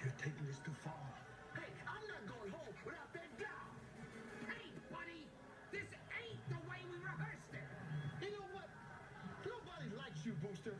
You're taking this too far. Hey, I'm not going home without that guy. Hey, buddy, this ain't the way we rehearsed it. You know what? Nobody likes you, Booster.